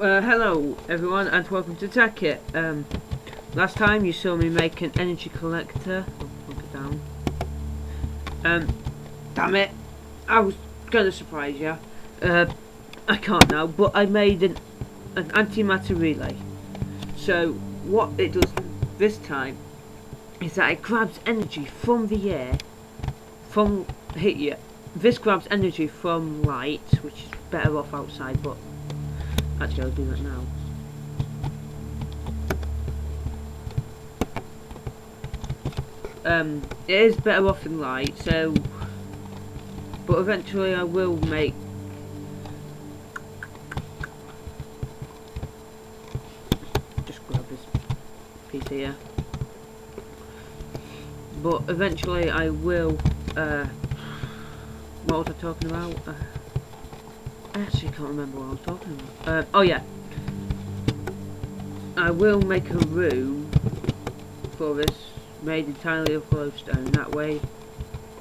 Uh, hello everyone and welcome to Tekkit. Um, last time you saw me make an energy collector. Oh, it down. Um, damn it. I was gonna surprise you. Uh, I can't now, but I made an, an antimatter relay. So, what it does this time is that it grabs energy from the air, from, here, this grabs energy from light, which is better off outside, but Actually, I'll do that now. Um, it is better off in light, so... But eventually I will make... Just grab this piece here. But eventually I will... Uh, what was I talking about? Uh, I actually can't remember what I was talking about. Uh, oh yeah. I will make a room for this made entirely of glowstone. That way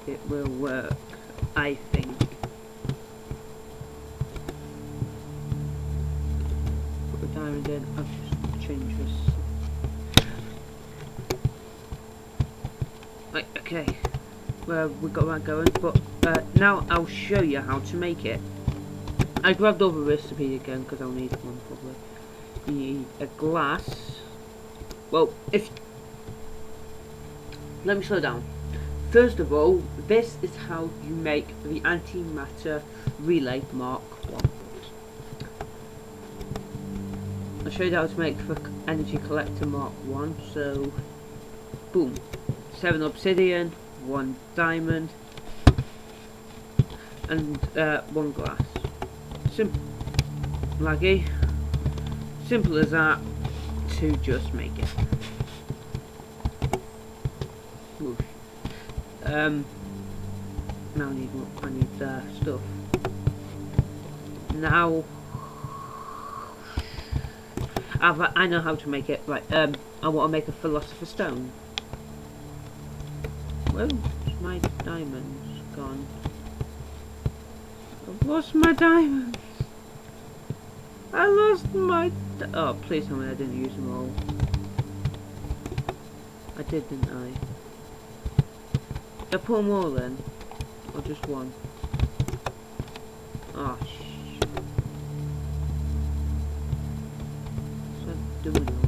it will work, I think. Put the diamond in. I'll just change this. Right, okay. Well, we got that going, but uh, now I'll show you how to make it. I grabbed over recipe again because I'll need one probably. Need a glass. Well, if let me slow down. First of all, this is how you make the antimatter relay Mark 1. I'll show you how to make the energy collector Mark 1. So, boom. 7 obsidian, 1 diamond, and uh, 1 glass. Simple, laggy. Simple as that to just make it. Um, now I need I need uh, stuff. Now I've, I know how to make it. Right. Um, I want to make a philosopher's stone. Where's my diamonds gone? I've lost my diamonds. I lost my... Oh, please tell me I didn't use them all. I did, didn't I? I put them all? Or just one? Oh, sh... What's that doing?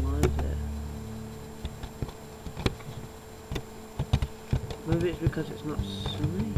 Maybe it's because it's not sunny?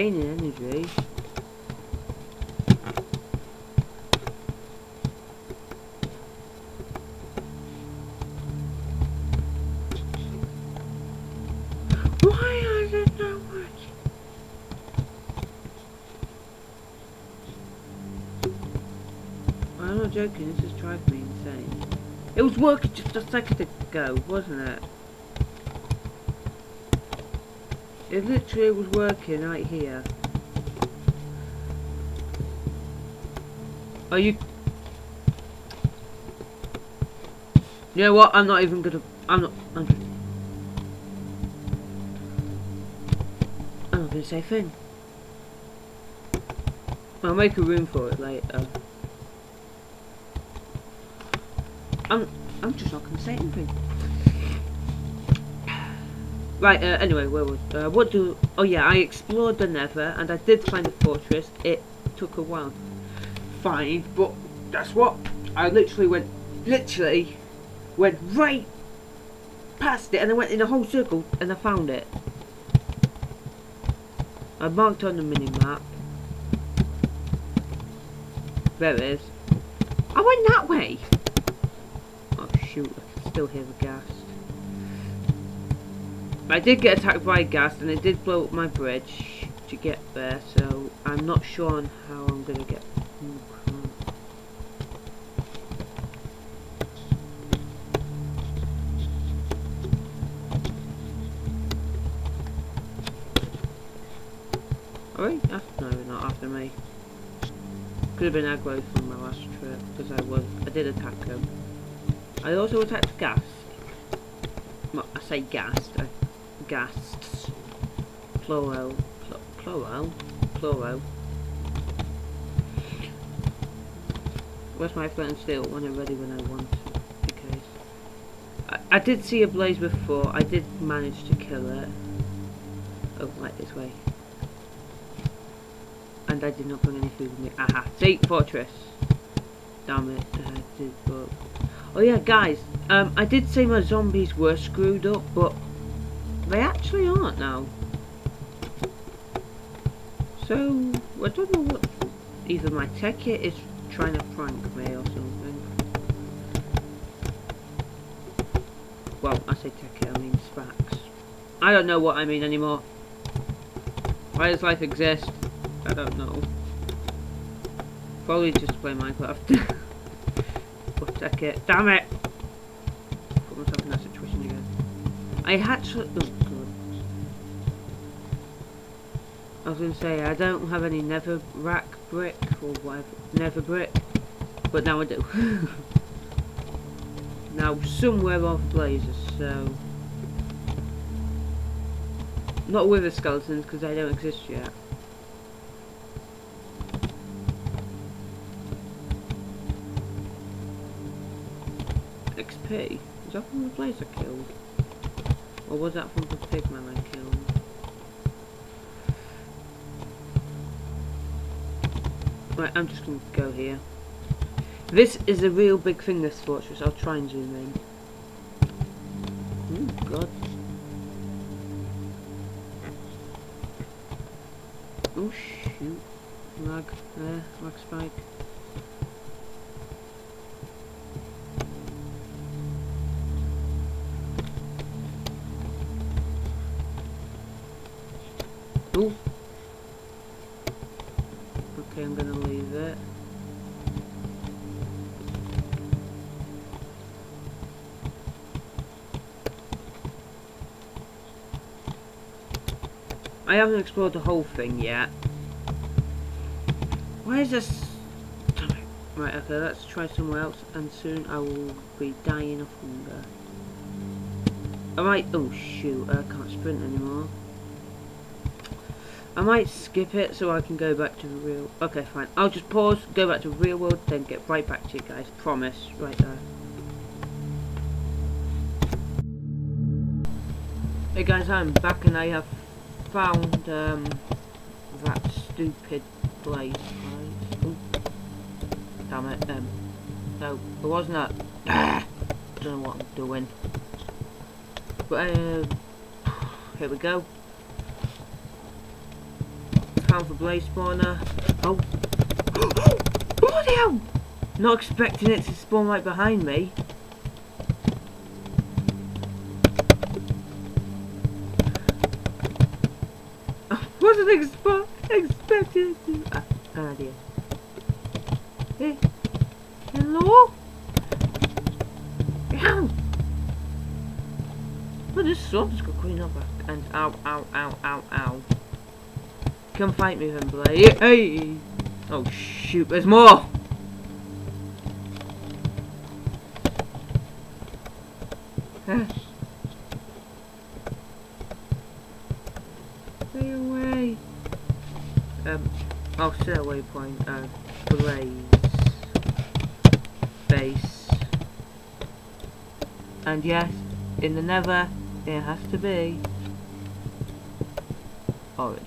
Gaining energy. joking, this is driving me insane. It was working just a second ago, wasn't it? It literally was working right here. Are you... You know what? I'm not even gonna... I'm not... I'm, I'm not gonna say a thing. I'll make a room for it later. I'm I'm just not to say anything. Right, uh, anyway, where was, uh, what do, oh yeah, I explored the nether, and I did find a fortress, it took a while find, but that's what, I literally went, literally, went right past it, and I went in a whole circle, and I found it. I marked on the mini-map. There it is. I went that way! Oh shoot, I can still hear the but I did get attacked by gas and it did blow up my bridge to get there, so I'm not sure on how I'm going to get Alright, oh, after, no, not after me. Could have been aggro from my last trip, because I was, I did attack him. I also attacked Ghast. Well, I say Ghast, I Ghasts. Plural. Pl plural. Plural. Where's my flint and steel when I'm ready when I want? Because I, I did see a blaze before. I did manage to kill it. Oh, right this way. And I did not bring any food with me. Aha. See, fortress. Damn it. Did, but... Oh yeah, guys. Um, I did say my zombies were screwed up, but actually aren't now. So, I don't know what... Either my Tekkit is trying to prank me or something. Well, I say Tekkit, I mean Spax. I don't know what I mean anymore. Why does life exist? I don't know. Probably just play Minecraft. but tech. Damn it! Put myself in that situation again. I actually... Oh, I was going to say, I don't have any nether rack brick or whatever. Nether brick. But now I do. now, somewhere off blazes, so... Not with the skeletons, because they don't exist yet. XP? Is that from the blaze I killed? Or was that from the pigman I killed? Right, I'm just gonna go here. This is a real big thing, this fortress. I'll try and zoom in. Oh, God. Oh, shoot. Lag. There. Lag spike. I haven't explored the whole thing yet. Why is this... Right, okay, let's try somewhere else, and soon I will be dying of hunger. I might... Oh, shoot, I can't sprint anymore. I might skip it so I can go back to the real... Okay, fine. I'll just pause, go back to real world, then get right back to you guys. Promise. Right there. Hey guys, I'm back and I have found um, that stupid place. Right? Ooh. Damn it. Um, no, it wasn't that. Ah, don't know what I'm doing. But uh, here we go. Found the blaze spawner. Oh. Bloody hell! Not expecting it to spawn right behind me. Wasn't expo expecting to. Ah, ah dear. Hey. Hello? Ow! Well, this just got clean up and ow, ow, ow, ow, ow. Come fight me then, Blade. Hey! Oh, shoot, there's more! A. Uh, blaze. Base. And yes, in the nether, it has to be orange.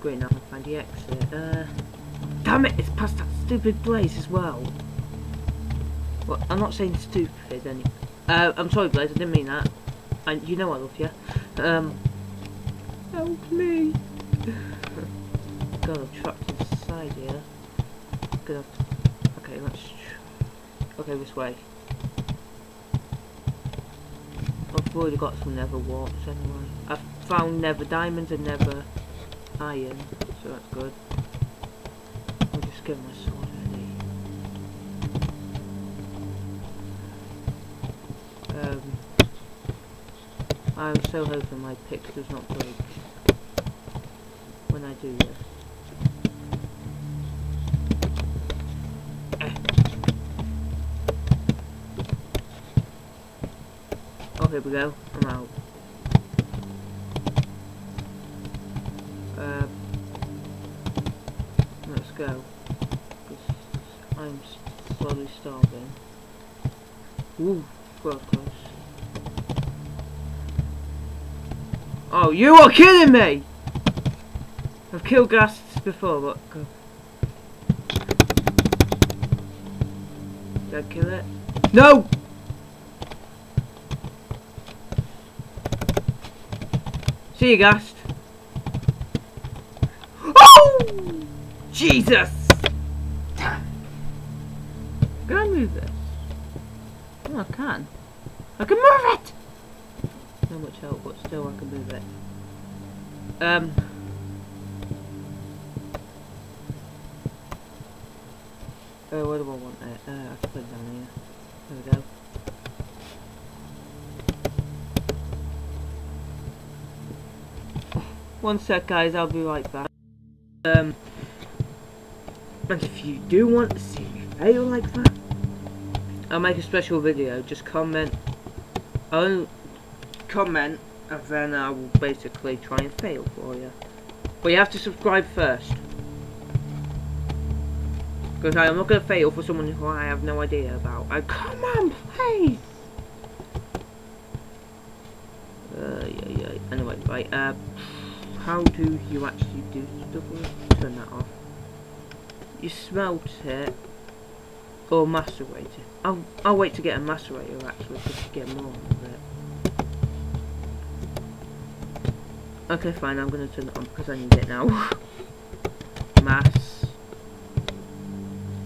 Great, now I find the exit. Uh, damn it, it's past that stupid blaze as well. Well, I'm not saying stupid any. Uh, I'm sorry, Blaze, I didn't mean that. And you know I love you. Um, help me. God, I'm trapped inside here. Good. Okay, let's. Okay, this way. I've already got some nether warts anyway. I've found nether diamonds and nether iron, so that's good. I'll just get my I'm so hoping my pick does not break when I do this. Oh, here we go. I'm out. Uh, let's go. I'm slowly starving. Ooh, close. Oh, you are kidding me! I've killed ghasts before, but go. Did I kill it? No! See you, ghast. Oh! Jesus! Can I move this? Oh, I can. I can move it! Not much help, but still I can move it. Um. Oh, where do I want it? Uh, I can put it down here. There we go. One sec, guys. I'll be right back. Um. And if you do want to see me fail like that, I'll make a special video. Just comment. I'll comment, and then I will basically try and fail for you. But you have to subscribe first. Because I am not going to fail for someone who I have no idea about. I, come on, please! Uh, yeah, yeah. Anyway, right, uh, how do you actually do stuff? Turn that off. You smelt it, or macerate it. I'll, I'll wait to get a macerator actually, just to get more of it. Okay, fine, I'm gonna turn it on because I need it now. Mass.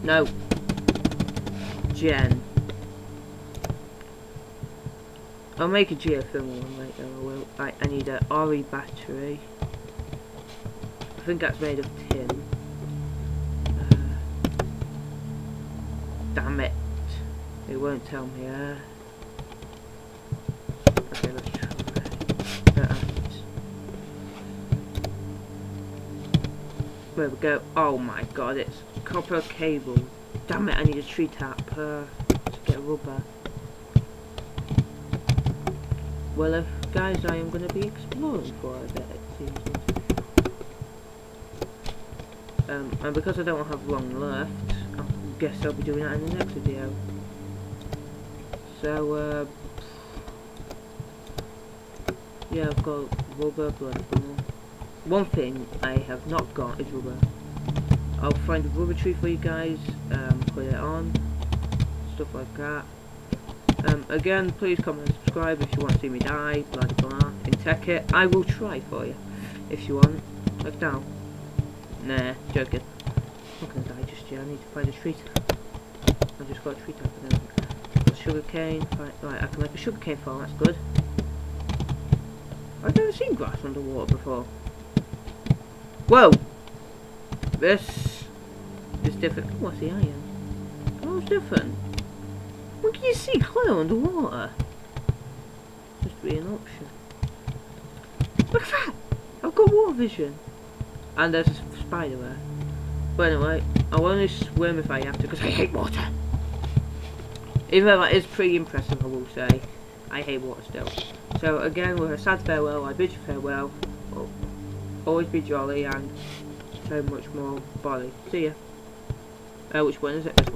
No. Gen. I'll make a geothermal one later, I will. I need a RE battery. I think that's made of tin. Uh, damn it. It won't tell me, uh. There we go. Oh my god, it's copper cable. Damn it, I need a tree tap uh, to get rubber. Well, if, guys, I am going to be exploring for a bit. Um, and because I don't have long left, I guess I'll be doing that in the next video. So, uh, yeah, I've got rubber, blood, one thing I have not got is rubber. I'll find a rubber tree for you guys, um, put it on, stuff like that. Um, again, please comment and subscribe if you want to see me die, blah blah blah, in Tekkit. I will try for you, if you want. Like now. Nah, joking. I'm not gonna die just yet, I need to find a tree tap. I just got a tree tap and. Sugar cane, right, right, I can make a sugar cane farm, that's good. I've never seen grass underwater before. Whoa! This is different. Oh, what's the iron? Oh, it's different. When can you see clear underwater? Just be an option. Look at that! I've got water vision. And there's a spider there. But anyway, I'll only swim if I have to because I hate water. Even though that is pretty impressive, I will say. I hate water still. So again, with a sad farewell, I bid you farewell. Oh always be jolly and so much more body. See ya. Uh, which one is it?